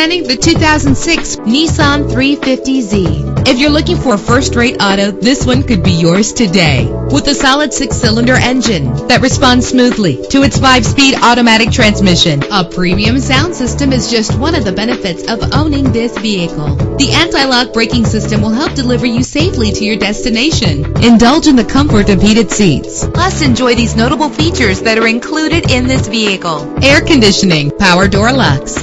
Presenting the 2006 Nissan 350Z. If you're looking for a first-rate auto, this one could be yours today. With a solid six-cylinder engine that responds smoothly to its five-speed automatic transmission. A premium sound system is just one of the benefits of owning this vehicle. The anti-lock braking system will help deliver you safely to your destination. Indulge in the comfort of heated seats. Plus, enjoy these notable features that are included in this vehicle. Air conditioning, power door locks,